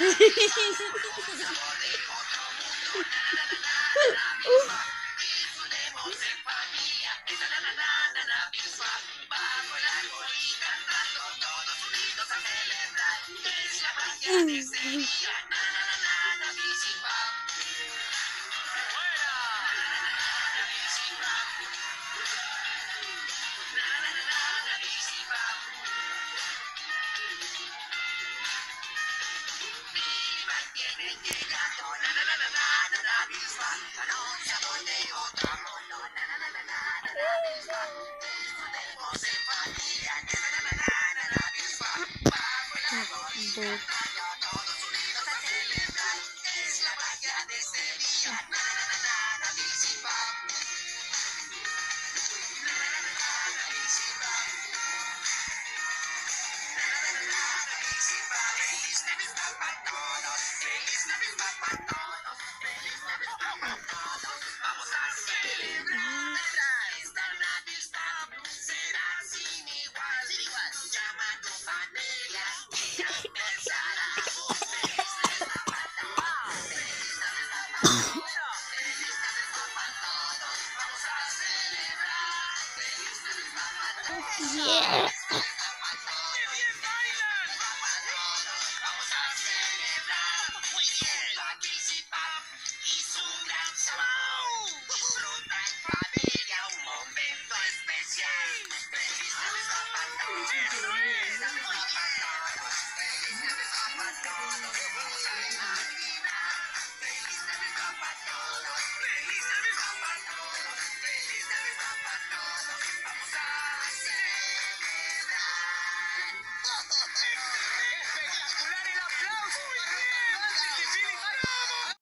Yeah. episode. Yeah.